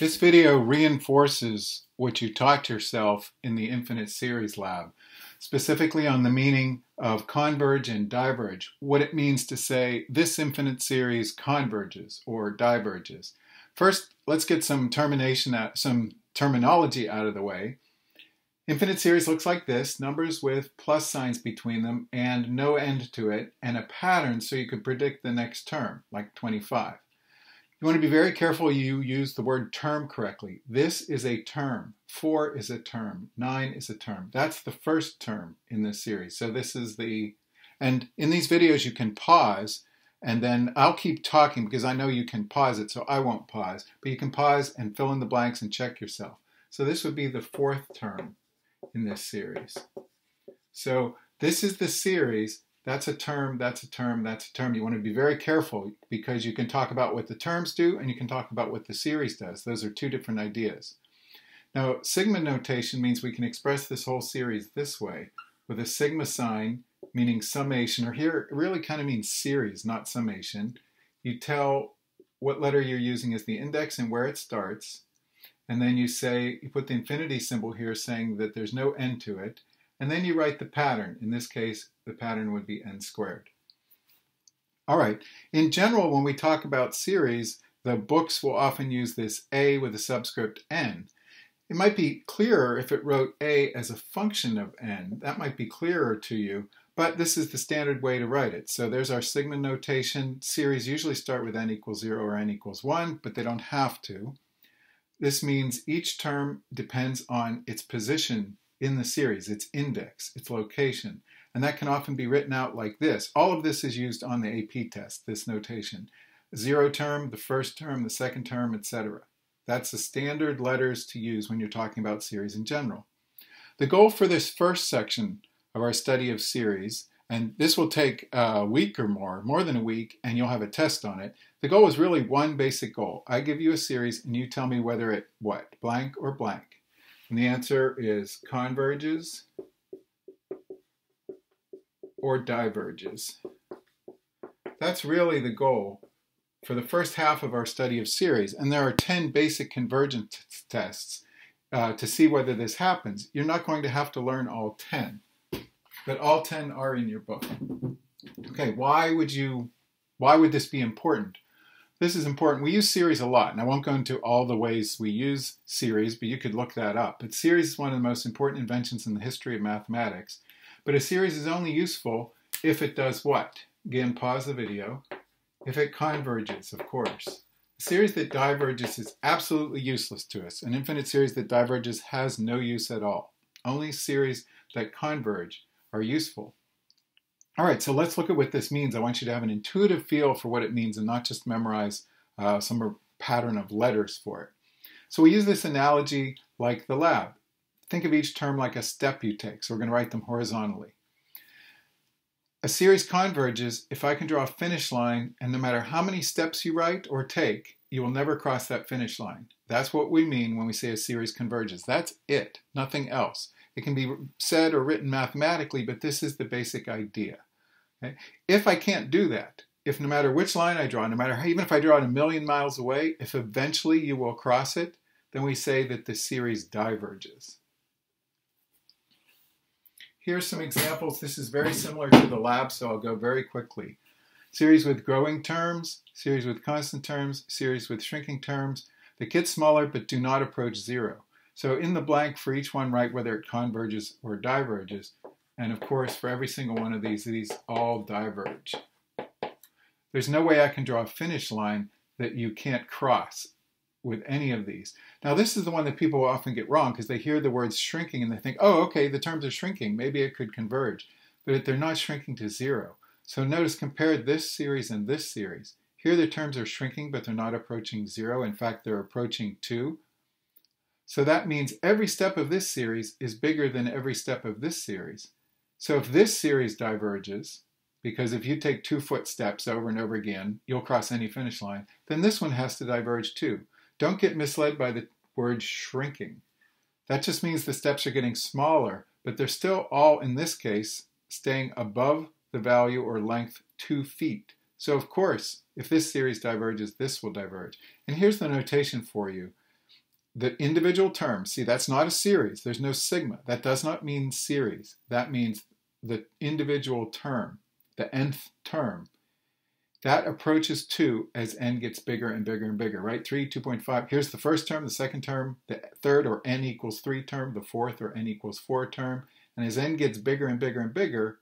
This video reinforces what you taught yourself in the Infinite Series Lab, specifically on the meaning of converge and diverge, what it means to say this infinite series converges or diverges. First, let's get some termination out, some terminology out of the way. Infinite series looks like this, numbers with plus signs between them and no end to it, and a pattern so you could predict the next term, like 25. You want to be very careful you use the word term correctly. This is a term. Four is a term. Nine is a term. That's the first term in this series. So this is the, and in these videos you can pause and then I'll keep talking because I know you can pause it, so I won't pause. But you can pause and fill in the blanks and check yourself. So this would be the fourth term in this series. So this is the series that's a term, that's a term, that's a term. You want to be very careful because you can talk about what the terms do and you can talk about what the series does. Those are two different ideas. Now, sigma notation means we can express this whole series this way with a sigma sign, meaning summation, or here it really kind of means series, not summation. You tell what letter you're using as the index and where it starts, and then you say, you put the infinity symbol here saying that there's no end to it, and then you write the pattern. In this case, the pattern would be n squared. All right, in general, when we talk about series, the books will often use this a with a subscript n. It might be clearer if it wrote a as a function of n. That might be clearer to you, but this is the standard way to write it. So there's our sigma notation. Series usually start with n equals 0 or n equals 1, but they don't have to. This means each term depends on its position in the series, its index, its location. And that can often be written out like this. All of this is used on the AP test, this notation. Zero term, the first term, the second term, etc. That's the standard letters to use when you're talking about series in general. The goal for this first section of our study of series, and this will take a week or more, more than a week, and you'll have a test on it. The goal is really one basic goal. I give you a series and you tell me whether it what, blank or blank. And the answer is converges or diverges. That's really the goal for the first half of our study of series. And there are 10 basic convergence tests uh, to see whether this happens. You're not going to have to learn all 10, but all 10 are in your book. Okay, why would you, why would this be important? This is important. We use series a lot, and I won't go into all the ways we use series, but you could look that up. But series is one of the most important inventions in the history of mathematics. But a series is only useful if it does what? Again, pause the video. If it converges, of course. A series that diverges is absolutely useless to us. An infinite series that diverges has no use at all. Only series that converge are useful. All right, so let's look at what this means. I want you to have an intuitive feel for what it means and not just memorize uh, some pattern of letters for it. So we use this analogy like the lab. Think of each term like a step you take, so we're going to write them horizontally. A series converges if I can draw a finish line, and no matter how many steps you write or take, you will never cross that finish line. That's what we mean when we say a series converges. That's it, nothing else. It can be said or written mathematically, but this is the basic idea. Okay? If I can't do that, if no matter which line I draw, no matter how, even if I draw it a million miles away, if eventually you will cross it, then we say that the series diverges. Here's some examples. This is very similar to the lab, so I'll go very quickly. Series with growing terms, series with constant terms, series with shrinking terms that get smaller but do not approach zero. So in the blank for each one, write whether it converges or diverges. And of course, for every single one of these, these all diverge. There's no way I can draw a finish line that you can't cross with any of these. Now, this is the one that people often get wrong because they hear the words shrinking and they think, oh, okay, the terms are shrinking. Maybe it could converge. But they're not shrinking to zero. So notice, compare this series and this series. Here the terms are shrinking, but they're not approaching zero. In fact, they're approaching two. So that means every step of this series is bigger than every step of this series. So if this series diverges, because if you take two footsteps over and over again, you'll cross any finish line, then this one has to diverge too. Don't get misled by the word shrinking. That just means the steps are getting smaller, but they're still all, in this case, staying above the value or length 2 feet. So of course, if this series diverges, this will diverge. And here's the notation for you. The individual terms, see, that's not a series. There's no sigma. That does not mean series. That means the individual term, the nth term. That approaches 2 as n gets bigger and bigger and bigger, right? 3, 2.5. Here's the first term, the second term, the third or n equals 3 term, the fourth or n equals 4 term. And as n gets bigger and bigger and bigger,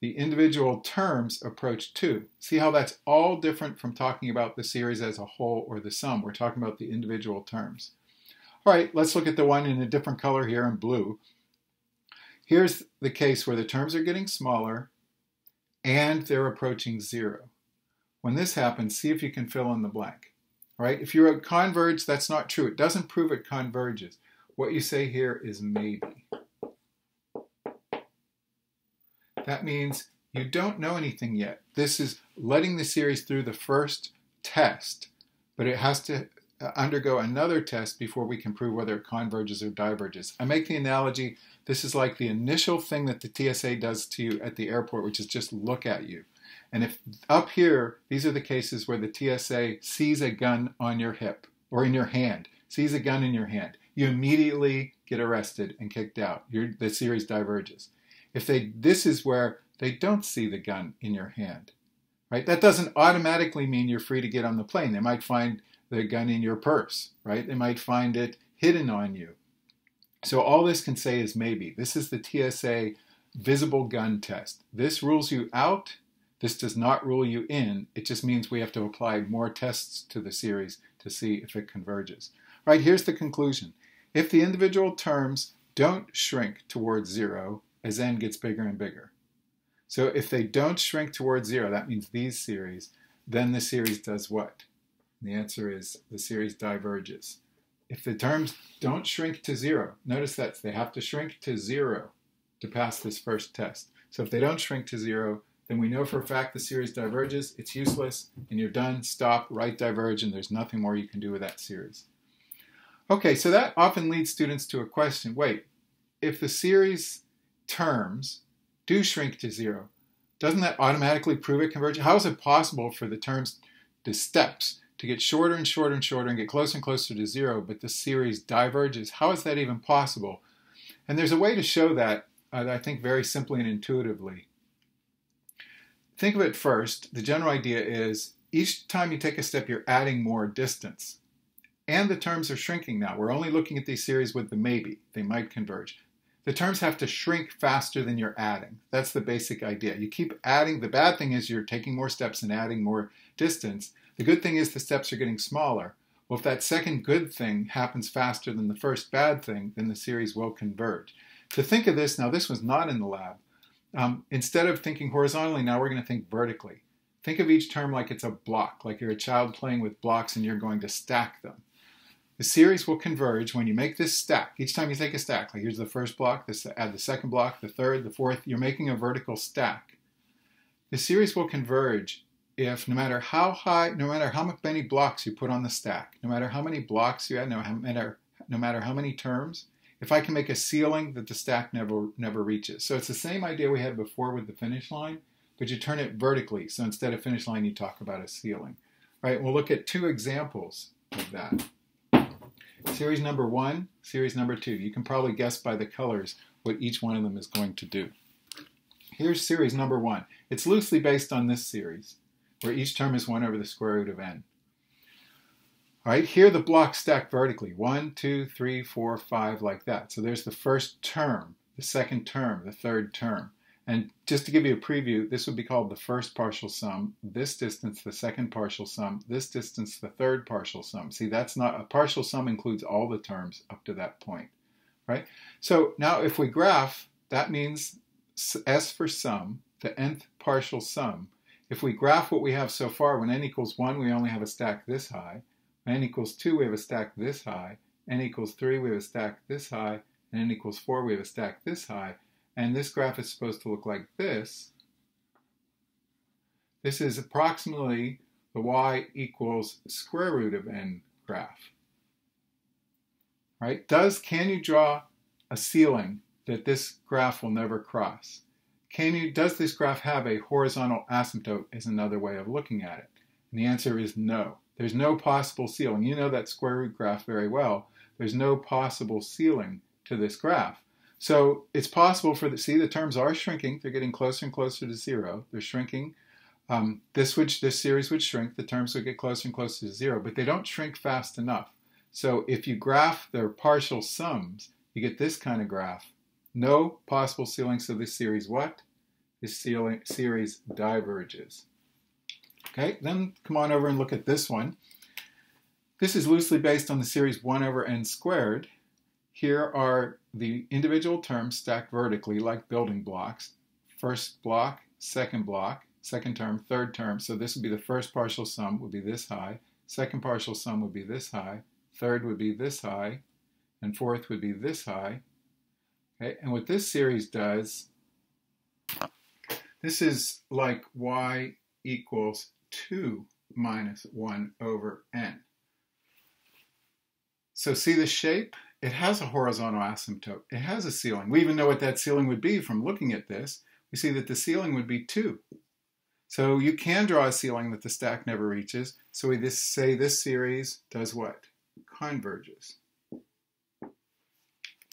the individual terms approach 2. See how that's all different from talking about the series as a whole or the sum. We're talking about the individual terms. All right, let's look at the one in a different color here in blue. Here's the case where the terms are getting smaller and they're approaching 0. When this happens, see if you can fill in the blank. All right, if you wrote converge, that's not true. It doesn't prove it converges. What you say here is maybe. That means you don't know anything yet. This is letting the series through the first test, but it has to Uh, undergo another test before we can prove whether it converges or diverges. I make the analogy this is like the initial thing that the TSA does to you at the airport, which is just look at you. And if up here, these are the cases where the TSA sees a gun on your hip or in your hand, sees a gun in your hand, you immediately get arrested and kicked out. the series diverges. If they, this is where they don't see the gun in your hand, right? That doesn't automatically mean you're free to get on the plane. They might find the gun in your purse, right? They might find it hidden on you. So all this can say is maybe. This is the TSA visible gun test. This rules you out. This does not rule you in. It just means we have to apply more tests to the series to see if it converges. Right, here's the conclusion. If the individual terms don't shrink towards zero, as n gets bigger and bigger. So if they don't shrink towards zero, that means these series, then the series does what? the answer is the series diverges. If the terms don't shrink to zero, notice that they have to shrink to zero to pass this first test. So if they don't shrink to zero, then we know for a fact the series diverges, it's useless, and you're done, stop, write diverge, and there's nothing more you can do with that series. Okay, so that often leads students to a question, wait, if the series terms do shrink to zero, doesn't that automatically prove it converges? How is it possible for the terms, the steps, to get shorter and shorter and shorter and get closer and closer to zero, but the series diverges? How is that even possible? And there's a way to show that, uh, I think, very simply and intuitively. Think of it first. The general idea is each time you take a step, you're adding more distance. And the terms are shrinking now. We're only looking at these series with the maybe. They might converge. The terms have to shrink faster than you're adding. That's the basic idea. You keep adding. The bad thing is you're taking more steps and adding more distance. The good thing is the steps are getting smaller. Well, if that second good thing happens faster than the first bad thing, then the series will converge. To think of this, now this was not in the lab. Um, instead of thinking horizontally, now we're going to think vertically. Think of each term like it's a block, like you're a child playing with blocks and you're going to stack them. The series will converge when you make this stack. Each time you take a stack, like here's the first block, this add the second block, the third, the fourth, you're making a vertical stack. The series will converge if no matter how high, no matter how many blocks you put on the stack, no matter how many blocks you add, no matter, no matter how many terms, if I can make a ceiling that the stack never never reaches. So it's the same idea we had before with the finish line, but you turn it vertically. So instead of finish line, you talk about a ceiling. Right? We'll look at two examples of that. Series number one, series number two. You can probably guess by the colors what each one of them is going to do. Here's series number one. It's loosely based on this series, where each term is 1 over the square root of n. All right, here the blocks stack vertically. One, two, three, four, five, like that. So there's the first term, the second term, the third term. And just to give you a preview, this would be called the first partial sum, this distance the second partial sum, this distance the third partial sum. See, that's not, a partial sum includes all the terms up to that point, right? So now if we graph, that means S for sum, the nth partial sum. If we graph what we have so far, when n equals 1, we only have a stack this high. When n equals 2, we have a stack this high. n equals 3, we have a stack this high. And n equals 4, we have a stack this high. And this graph is supposed to look like this. This is approximately the y equals square root of n graph. Right? Does, can you draw a ceiling that this graph will never cross? Can you, does this graph have a horizontal asymptote is another way of looking at it. And the answer is no. There's no possible ceiling. You know that square root graph very well. There's no possible ceiling to this graph. So it's possible for the, see the terms are shrinking. They're getting closer and closer to zero. They're shrinking. Um, this would, this series would shrink. The terms would get closer and closer to zero, but they don't shrink fast enough. So if you graph their partial sums, you get this kind of graph. No possible ceiling, so this series what? This ceiling, series diverges. Okay, then come on over and look at this one. This is loosely based on the series 1 over n squared. Here are the individual terms stacked vertically like building blocks. First block, second block, second term, third term. So this would be the first partial sum would be this high. Second partial sum would be this high. Third would be this high. And fourth would be this high. Okay, and what this series does, this is like y equals 2 minus 1 over n. So see the shape? It has a horizontal asymptote. It has a ceiling. We even know what that ceiling would be from looking at this. We see that the ceiling would be 2. So you can draw a ceiling that the stack never reaches. So we just say this series does what? Converges.